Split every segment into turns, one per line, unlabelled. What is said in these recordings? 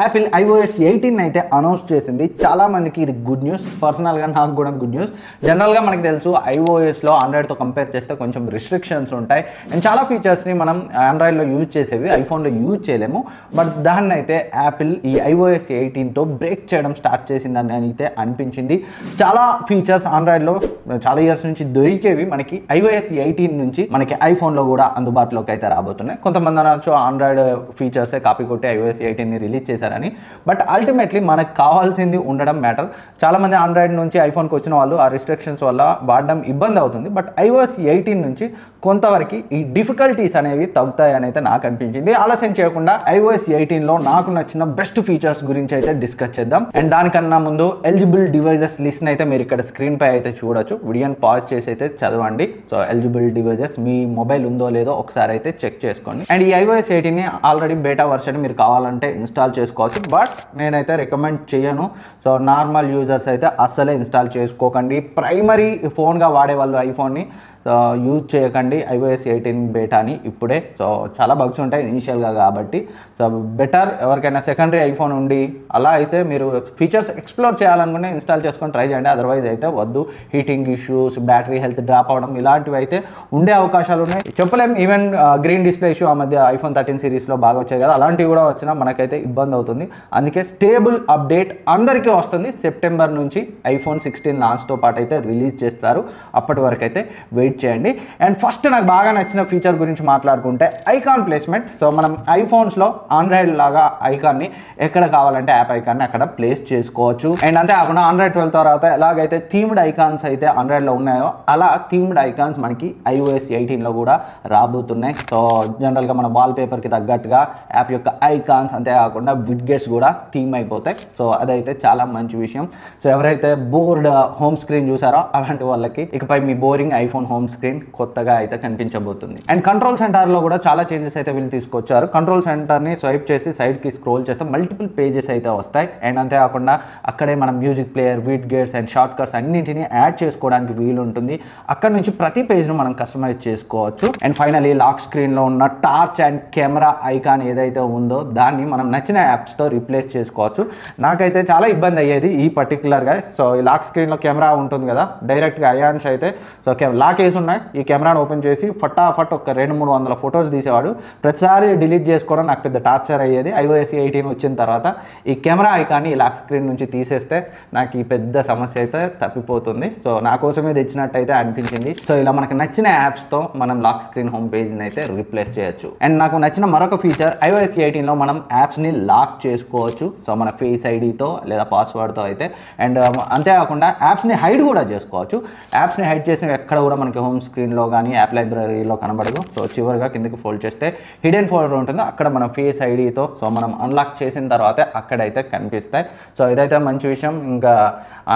Apple iOS eighteen అయితే announce చేసింది. చాలా మందికి ఇది గుడ్ న్యూస్ పర్సనల్గా నాకు కూడా గుడ్ న్యూస్ జనరల్గా మనకి తెలుసు ఐఓఎస్లో ఆండ్రాయిడ్తో కంపేర్ చేస్తే కొంచెం రిస్ట్రిక్షన్స్ ఉంటాయి. అండ్ చాలా ఫీచర్స్ని మనం ఆండ్రాయిడ్లో యూజ్ చేసేవి ఐఫోన్లో యూజ్ చేయలేము. బట్ దాన్ని అయితే యాపిల్ ఈ ఐఓఎస్ ఎయిటీన్తో బ్రేక్ చేయడం స్టార్ట్ చేసిందని అయితే అనిపించింది. చాలా ఫీచర్స్ ఆండ్రాయిడ్లో చాలా ఇయర్స్ నుంచి దొరికేవి. మనకి ఐఓఎస్ ఎయిటీన్ నుంచి మనకి ఐఫోన్లో కూడా అందుబాటులోకి అయితే రాబోతున్నాయి. కొంతమంది అనొచ్చు ఆండ్రాయిడ్ ఫీచర్సే కాపీ కొట్టి ఐఓఎస్ ఎయిటీన్ని రిలీజ్ చేశారని. బట్ అల్టిమేట్లీ మనకు కావాల్సింది ఉండడం మ్యాటర్ చాలామంది ఆండ్రాయిడ్ నుంచి ఐఫోన్కి వచ్చిన వాళ్ళు ఆ రిస్ట్రిక్షన్స్ వల్ల వాడడం ఇబ్బంది అవుతుంది. బట్ ఐఓఎస్ ఎయిటీన్ నుంచి కొంతవరకు ఈ డిఫికల్టీస్ అనేవి తగ్గుతాయి అని అయితే నాకు అనిపించింది. ఆలస్యం చేయకుండా ఐఓఎస్ ఎయిటీన్లో నాకు నచ్చిన బెస్ట్ ఫీచర్స్ గురించి అయితే డిస్కస్ చేద్దాం. అండ్ దానికన్నా ముందు ఎలిజిబుల్ డివైజెస్ లిస్ట్ అయితే మీరు ఇక్కడ స్క్రీన్ పై అయితే చూడొచ్చు. వీడియోని పాజ్ చేసి అయితే చదవండి. సో ఎలిజిబుల్ డివైజెస్ మీ మొబైల్ ఉందో లేదో ఒకసారి అయితే చెక్ చేసుకోండి. అండ్ ఈ iOS eighteen already beta version మీరు కావాలంటే ఇన్స్టాల్ చేసుకోవచ్చు. బట్ నేనైతే రికమెండ్ చేయను. సో నార్మల్ యూజర్స్ అయితే అస్సలే ఇన్స్టాల్ చేసుకోకండి. ప్రైమరీ ఫోన్గా వాడే వాళ్ళు ఐఫోన్ని సో యూజ్ చేయకండి. ఐఓఎస్ ఎయిటీన్ బేటాని ఇప్పుడే. సో చాలా బగ్స్ ఉంటాయి ఇనీషియల్గా కాబట్టి. సో బెటర్ ఎవరికైనా సెకండరీ ఐఫోన్ ఉండి అలా అయితే మీరు ఫీచర్స్ ఎక్స్ప్లోర్ చేయాలనుకుంటే ఇన్స్టాల్ చేసుకొని ట్రై చేయండి. అదర్వైజ్ అయితే వద్దు. Heating issues battery health drop అవ్వడం ఇలాంటివి అయితే ఉండే అవకాశాలు ఉన్నాయి. చెప్పలేం. ఈవెన్ గ్రీన్ డిస్ప్లే ఇష్యూ ఆ మధ్య ఐఫోన్ థర్టీన్ సిరీస్లో బాగా వచ్చాయి కదా. అలాంటివి కూడా వచ్చినా మనకైతే ఇబ్బంది అవుతుంది. అందుకే స్టేబుల్ అప్డేట్ అందరికీ వస్తుంది. సెప్టెంబర్ నుంచి ఐఫోన్ సిక్స్టీన్ లాంచ్తో పాటు అయితే రిలీజ్ చేస్తారు. అప్పటి వరకు అయితే వెయిట్ చేయండి. అండ్ ఫస్ట్ నాకు బాగా నచ్చిన ఫీచర్ గురించి మాట్లాడుకుంటే ఐకాన్ ప్లేస్మెంట్. సో మనం ఐఫోన్స్లో ఆండ్రాయిడ్ లాగా ఐకాన్ని ఎక్కడ కావాలంటే యాప్ ఐకాన్ని అక్కడ ప్లేస్ చేసుకోవచ్చు. అండ్ అంతేకాకుండా ఆండ్రాయిడ్ ట్వెల్వ్ తర్వాత ఎలాగైతే థీమ్డ్ ఐకాన్స్ అయితే ఆండ్రాయిడ్లో ఉన్నాయో అలా థీమ్డ్ ఐకాన్స్ మనకి ఐఓఎస్ ఎయిటీన్లో కూడా రాబోతున్నాయి. సో జనరల్గా మన వాల్ పేపర్కి తగ్గట్టుగా యాప్ యొక్క ఐకాన్స్ అంతేకాకుండా విడ్గెట్స్ కూడా థీమ్ అయిపోతాయి. సో అదైతే చాలా మంచి విషయం. సో ఎవరైతే బోర్డ్ హోమ్ స్క్రీన్ చూసారో అలాంటి వాళ్ళకి ఇకపై మీ బోరింగ్ ఐఫోన్ హోమ్ స్క్రీన్ కొత్తగా అయితే కనిపించబోతుంది. అండ్ కంట్రోల్ సెంటర్లో కూడా చాలా చేంజెస్ అయితే వీళ్ళు తీసుకొచ్చారు. కంట్రోల్ సెంటర్ని స్వైప్ చేసి సైడ్కి స్క్రోల్ చేస్తే మల్టిపుల్ పేజెస్ అయితే వస్తాయి. అండ్ అంతేకాకుండా అక్కడే మనం music player widgets and shortcuts అన్నింటినీ యాడ్ చేసుకోవడానికి వీలు ఉంటుంది అక్కడ నుంచి ప్రతి పేజ్ను మనం కస్టమైజ్ చేసుకోవచ్చు. అండ్ ఫైనలీ లాక్ స్క్రీన్లో ఉన్న టార్చ్ అండ్ కెమెరా ఐకాన్ ఏదైతే ఉందో దాన్ని మనం నచ్చిన యాప్ యాప్స్తో రీప్లేస్ చేసుకోవచ్చు. నాకైతే చాలా ఇబ్బంది అయ్యేది ఈ పర్టికులర్గా సో ఈ లాక్ స్క్రీన్లో కెమెరా ఉంటుంది కదా డైరెక్ట్గా అయాన్స్ అయితే. సో లాక్ వేసి ఉన్నాయి. ఈ కెమెరాను ఓపెన్ చేసి ఫటాఫట్ ఒక రెండు మూడు వందల ఫొటోస్ తీసేవాడు. ప్రతిసారి డిలీట్ చేసుకోవడం నాకు పెద్ద టార్చర్ అయ్యేది. ఐఓఎస్ ఎయిటీన్ వచ్చిన తర్వాత ఈ కెమెరా ఐకాన్ని ఈ లాక్ స్క్రీన్ నుంచి తీసేస్తే నాకు ఈ పెద్ద సమస్య అయితే తప్పిపోతుంది. సో నా కోసమే ఇచ్చినట్టయితే అనిపించింది. సో ఇలా మనకు నచ్చిన యాప్స్తో మనం లాక్ స్క్రీన్ హోమ్ పేజ్ని అయితే రీప్లేస్ చేయొచ్చు. అండ్ నాకు నచ్చిన మరొక ఫీచర్ ఐఓఎస్ ఎయిటీన్లో మనం యాప్స్ని లాక్ చేసుకోవచ్చు. సో మన ఫేస్ ఐడితో లేదా పాస్వర్డ్తో అయితే. అండ్ um, అంతేకాకుండా యాప్స్ని హైడ్ కూడా చేసుకోవచ్చు. యాప్స్ని హైడ్ చేసిన ఎక్కడ కూడా మనకి హోమ్ స్క్రీన్లో కానీ యాప్ లైబ్రరీలో కనబడదు. సో చివరిగా కిందకి ఫోల్డ్ చేస్తే హిడెన్ ఫోల్డర్ ఉంటుందో. అక్కడ మన ఫేస్ ఐడితో సో మనం అన్లాక్ చేసిన తర్వాత అక్కడైతే కనిపిస్తాయి. సో ఇదైతే మంచి విషయం. ఇంకా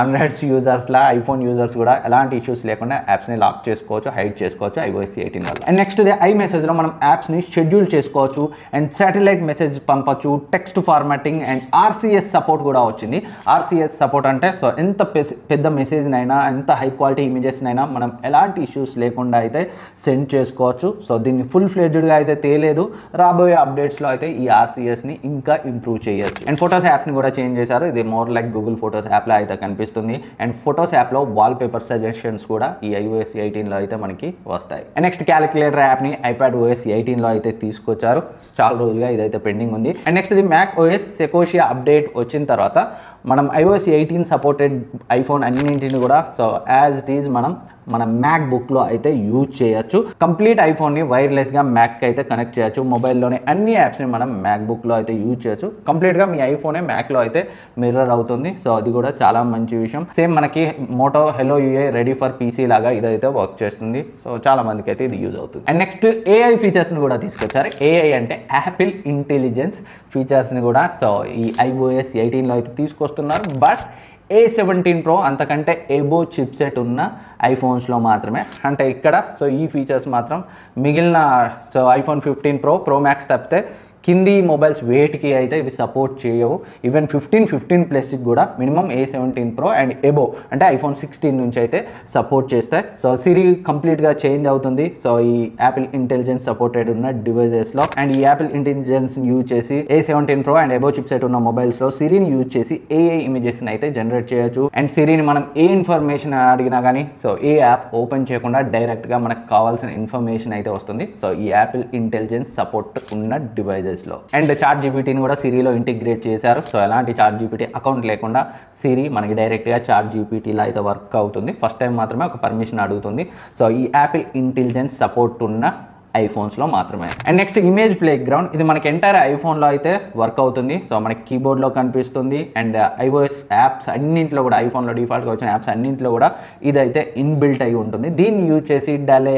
ఆండ్రాయిడ్స్ యూజర్స్లా ఐఫోన్ యూజర్స్ కూడా ఎలాంటి ఇష్యూస్ లేకుండా యాప్స్ని లాక్ చేసుకోవచ్చు హైడ్ చేసుకోవచ్చు ఐఓఎస్ ఎయిటీన్ వల్ల. అండ్ నెక్స్ట్ దే ఐ మెసేజ్లో మనం యాప్స్ని షెడ్యూల్ చేసుకోవచ్చు. అండ్ శాటిలైట్ మెసేజ్ పంపచ్చు text formatting and RCS support కూడా వచ్చింది. ఆర్సీఎస్ సపోర్ట్ అంటే సో ఎంత పెద్ద మెసేజ్నైనా ఎంత హై క్వాలిటీ ఇమేజెస్నైనా మనం ఎలాంటి ఇష్యూస్ లేకుండా అయితే సెండ్ చేసుకోవచ్చు. సో దీన్ని ఫుల్ ఫ్లెడ్జ్డ్గా అయితే తేలేదు. రాబోయే అప్డేట్స్లో అయితే ఈ ఆర్సీఎస్ని ఇంకా ఇంప్రూవ్ చేయొచ్చు. అండ్ ఫొటోస్ యాప్ని కూడా చేంజ్ చేశారు. ఇది మోర్ లైక్ గూగుల్ ఫొటోస్ యాప్లో అయితే కనిపిస్తుంది. అండ్ ఫొటోస్ యాప్లో వాల్ పేపర్ సజెషన్స్ కూడా ఈ ఐఓఎస్ ఎయిటీన్లో అయితే మనకి వస్తాయి. అండ్ నెక్స్ట్ క్యాలిక్యులేటర్ యాప్ని ఐప్యాడ్ ఓఎస్ ఎయిటీన్లో అయితే తీసుకొచ్చారు. చాలా రోజులుగా ఇదైతే పెండింగ్ ఉంది. అండ్ నెక్స్ట్ ఇది మ్యాక్ ఓఎస్ సెకోషియా అప్డేట్ వచ్చిన తర్వాత మనం ఐఓఎస్ ఎయిటీన్ సపోర్టెడ్ ఐఫోన్ అన్నింటిని కూడా సో యాజ్ ఇట్ ఈజ్ మనం మన మ్యాక్ బుక్లో అయితే యూజ్ చేయొచ్చు. కంప్లీట్ ఐఫోన్ని వైర్లెస్గా మ్యాక్ అయితే కనెక్ట్ చేయొచ్చు. మొబైల్లోనే అన్ని యాప్స్ని మనం మ్యాక్ బుక్లో అయితే యూజ్ చేయొచ్చు. కంప్లీట్గా మీ ఐఫోనే మ్యాక్లో అయితే మిర్రర్ అవుతుంది. సో అది కూడా చాలా మంచి విషయం. సేమ్ మనకి Moto hello UI ready for PC లాగా ఇదైతే వర్క్ చేస్తుంది. సో చాలా మందికి అయితే ఇది యూజ్ అవుతుంది. అండ్ నెక్స్ట్ ఏఐ ఫీచర్స్ని కూడా తీసుకొచ్చారు. ఏఐ అంటే యాపిల్ ఇంటెలిజెన్స్ ఫీచర్స్ని కూడా. సో ఈ ఐఓఎస్ ఎయిటీన్లో అయితే తీసుకొస్తున్నారు. బట్ ఏ సెవెంటీన్ ప్రో అంతకంటే ఏబో చిప్సెట్ ఉన్న ఐఫోన్స్లో మాత్రమే. అంటే ఇక్కడ సో ఈ ఫీచర్స్ మాత్రం మిగిలిన so iPhone fifteen pro pro max తప్పితే కింది మొబైల్స్ వేటికి అయితే ఇవి సపోర్ట్ చేయవు. ఈవెన్ ఫిఫ్టీన్ ఫిఫ్టీన్ ప్లస్కి కూడా minimum A seventeen pro and above అంటే ఐఫోన్ సిక్స్టీన్ నుంచి అయితే సపోర్ట్ చేస్తాయి. సో సిరి కంప్లీట్గా చేంజ్ అవుతుంది. సో ఈ యాపిల్ ఇంటెలిజెన్స్ సపోర్టెడ్ ఉన్న డివైజెస్లో అండ్ ఈ యాపిల్ ఇంటెలిజెన్స్ యూజ్ చేసి A seventeen pro and above chipset ఉన్న మొబైల్స్లో సిరిని యూజ్ చేసి ఏఏ ఇమేజెస్ని అయితే జనరేట్ చేయొచ్చు. అండ్ సిరిని మనం ఏ ఇన్ఫర్మేషన్ అడిగినా కానీ సో ఏ యాప్ ఓపెన్ చేయకుండా డైరెక్ట్గా మనకు కావాల్సిన ఇన్ఫర్మేషన్ అయితే వస్తుంది. సో ఈ యాపిల్ ఇంటెలిజెన్స్ సపోర్ట్ ఉన్న డివైజెస్ డివైజెస్లో అండ్ చార్ట్ జీపీటీని కూడా సిరిలో ఇంటిగ్రేట్ చేశారు. సో ఎలాంటి చార్ట్ జీపీటీ అకౌంట్ లేకుండా సిరి మనకి డైరెక్ట్గా చార్ట్ జీపీటీలో అయితే వర్క్ అవుతుంది. ఫస్ట్ టైం మాత్రమే ఒక పర్మిషన్ అడుగుతుంది. సో ఈ యాపిల్ ఇంటెలిజెన్స్ సపోర్ట్ ఉన్న ఐఫోన్స్లో మాత్రమే. And next image playground ఇది మనకి ఎంటైర్ ఐఫోన్లో అయితే వర్క్ అవుతుంది. సో మనకి కీబోర్డ్లో కనిపిస్తుంది. అండ్ ఐఓఎస్ యాప్స్ అన్నింటిలో కూడా ఐఫోన్లో డిఫాల్ట్గా వచ్చిన యాప్స్ అన్నింటిలో కూడా ఇదైతే ఇన్బిల్ట్ అయి ఉంటుంది. దీన్ని యూజ్ చేసి డలే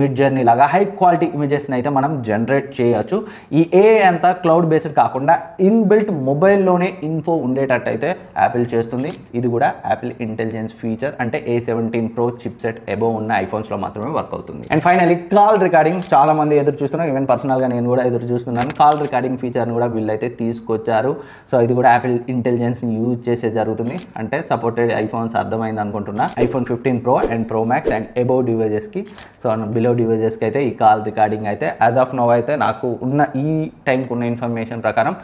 మిడ్ జర్నీ లాగా హై క్వాలిటీ ఇమేజెస్ని అయితే మనం జనరేట్ చేయొచ్చు. ఈ ఏ అంతా క్లౌడ్ బేస్డ్ కాకుండా ఇన్బిల్ట్ మొబైల్లోనే ఇన్ఫో ఉండేటట్టు అయితే యాపిల్ చేస్తుంది. ఇది కూడా యాపిల్ ఇంటెలిజెన్స్ ఫీచర్ అంటే A seventeen pro chipset above ఉన్న ఐఫోన్స్లో మాత్రమే వర్క్ అవుతుంది. అండ్ ఫైనలీ కాల్ రికార్డింగ్ చాలా మంది ఎదురు చూస్తున్నారు. ఈవెన్ పర్సనల్గా నేను కూడా ఎదురు చూస్తున్నాను. కాల్ రికార్డింగ్ ఫీచర్ని కూడా వీళ్ళైతే తీసుకొచ్చారు. సో ఇది కూడా యాపిల్ ఇంటెలిజెన్స్ని యూజ్ చేసే జరుగుతుంది. అంటే సపోర్టెడ్ ఐఫోన్స్ అర్థమైంది అనుకుంటున్నా. IPhone fifteen pro and pro max and above డివైజెస్కి so below డివైజెస్కి అయితే ఈ కాల్ రికార్డింగ్ అయితే యాజ్ ఆఫ్ నో అయితే నాకు ఉన్న ఈ టైంకి ఉన్న ఇన్ఫర్మేషన్ ప్రకారం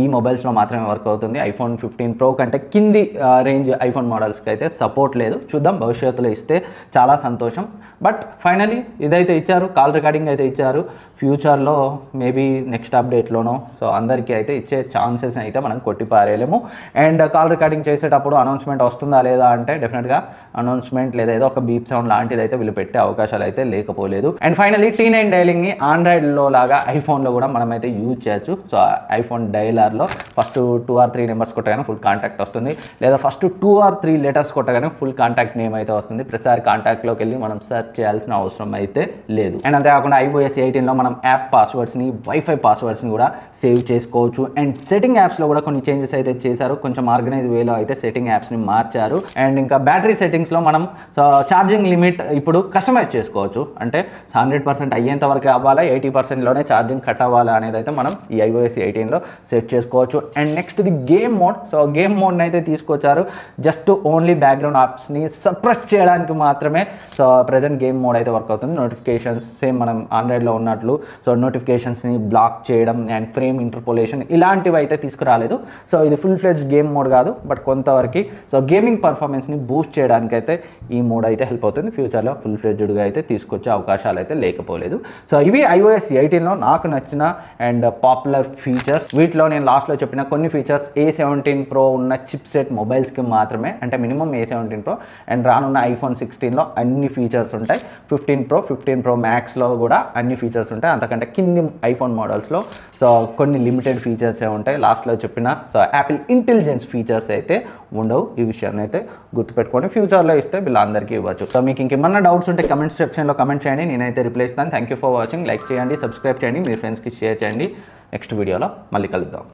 ఈ మొబైల్స్లో మాత్రమే వర్క్ అవుతుంది. ఐఫోన్ ఫిఫ్టీన్ ప్రో కంటే కింది రేంజ్ ఐఫోన్ మోడల్స్కి అయితే సపోర్ట్ లేదు. చూద్దాం భవిష్యత్తులో ఇస్తే చాలా సంతోషం. బట్ ఫైనలీ ఇదైతే ఇచ్చారు కాల్ రికార్డింగ్ అయితే ఇచ్చారు. ఫ్యూచర్లో మేబీ నెక్స్ట్ అప్డేట్లోనో సో అందరికీ అయితే ఇచ్చే ఛాన్సెస్ అయితే మనం కొట్టిపారేయలేము. అండ్ కాల్ రికార్డింగ్ చేసేటప్పుడు అనౌన్స్మెంట్ వస్తుందా లేదా అంటే డెఫినెట్గా అనౌన్స్మెంట్ లేదా ఏదో ఒక బీప్ సౌండ్ లాంటిది అయితే వీళ్ళు పెట్టే అవకాశాలు అయితే లేకపోలేదు. అండ్ ఫైనలీ టీ నైన్ డైలింగ్ని ఆండ్రాయిడ్లో లాగా ఐఫోన్లో కూడా మనం అయితే యూజ్ చేయొచ్చు. So iPhone డైలర్లో first two or three numbers కొట్టగానే ఫుల్ కాంటాక్ట్ వస్తుంది. లేదా first two or three letters కొట్టగానే ఫుల్ కాంటాక్ట్ నేమ్ అయితే వస్తుంది. ప్రతిసారి కాంటాక్ట్లోకి వెళ్ళి మనం సెర్చ్ చేయాల్సిన అవసరం అయితే లేదు. అండ్ అంతేకాకుండా ఐఓఎస్ ఎయిటీన్లో మనం యాప్ పాస్వర్డ్స్ని వైఫై పాస్వర్డ్స్ని కూడా సేవ్ చేసుకోవచ్చు. అండ్ సెట్టింగ్ యాప్స్లో కూడా కొన్ని చేంజెస్ అయితే చేశారు. కొంచెం ఆర్గనైజ్ వేలో అయితే సెట్టింగ్ యాప్స్ని మార్చారు. అండ్ ఇంకా బ్యాటరీ సెట్టింగ్స్లో మనం ఛార్జింగ్ లిమిట్ ఇప్పుడు కస్టమైజ్ చేసుకోవచ్చు. అంటే హండ్రెడ్ పర్సెంట్ అయ్యేంత వరకు అవ్వాలా? ఎయిటీ పర్సెంట్లోనే ఛార్జింగ్ కట్ అవ్వాలా? అనేది అయితే మనం ఈ ఐఓఎస్ ఎయిటీన్లో సెట్ చేసుకోవచ్చు. And next the game mode so game మోడ్ని అయితే తీసుకొచ్చారు. జస్ట్ ఓన్లీ బ్యాక్గ్రౌండ్ యాప్స్ని సప్రెస్ చేయడానికి మాత్రమే. సో ప్రజెంట్ గేమ్ మోడ్ అయితే వర్క్ అవుతుంది. నోటిఫికేషన్స్ సేమ్ మనం ఆండ్రాయిడ్లో ఉన్నట్లు. సో నోటిఫికేషన్స్ని బ్లాక్ చేయడం అండ్ ఫ్రేమ్ ఇంటర్పోలేషన్ ఇలాంటివి అయితే తీసుకురాలేదు. సో ఇది ఫుల్ ఫ్లెడ్జ్ గేమ్ మోడ్ కాదు. బట్ కొంతవరకు సో గేమింగ్ పర్ఫార్మెన్స్ని బూస్ట్ చేయడానికి అయితే ఈ మోడ్ అయితే హెల్ప్ అవుతుంది. ఫ్యూచర్లో ఫుల్ ఫ్లెడ్జ్డ్గా అయితే తీసుకొచ్చే అవకాశాలు అయితే లేకపోలేదు. సో ఇవి ఐఓఎస్ ఎయిటీన్లో నాకు నచ్చిన అండ్ పాపులర్ ఫీచర్స్ వీటిలో నేను లాస్ట్లో చెప్పిన కొన్ని ఫీచర్స్ ఏ సెవెంటీన్ ప్రో ఉన్న చిప్ సెట్ మొబైల్స్కి మాత్రమే అంటే minimum A seventeen pro and రానున్న ఐఫోన్ సిక్స్టీన్లో అన్ని ఫీచర్స్ ఉంటాయి. ఫిఫ్టీన్ ప్రో ఫిఫ్టీన్ ప్రో మ్యాక్స్లో కూడా అన్ని ఫీచర్స్ ఉంటాయి. అంతకంటే కింది ఐఫోన్ మోడల్స్లో సో కొన్ని లిమిటెడ్ ఫీచర్సే ఉంటాయి. లాస్ట్లో చెప్పిన సో యాపిల్ ఇంటెలిజెన్స్ ఫీచర్స్ అయితే ఉండవు. ఈ విషయాన్ని అయితే గుర్తుపెట్టుకొని ఫ్యూచర్లో ఇస్తే వీళ్ళందరికీ ఇవ్వచ్చు. సో మీకు ఇంకేమన్నా డౌట్స్ ఉంటే కమెంట్ సెక్షన్లో కమెంట్ చేయండి. నేనైతే రిప్లై ఇస్తాను. Thank you for watching like చేయండి సబ్స్క్రైబ్ చేయండి. మీ ఫ్రెండ్స్కి షేర్ చేయండి. నెక్స్ట్ వీడియోలో మళ్ళీ కలుద్దాం.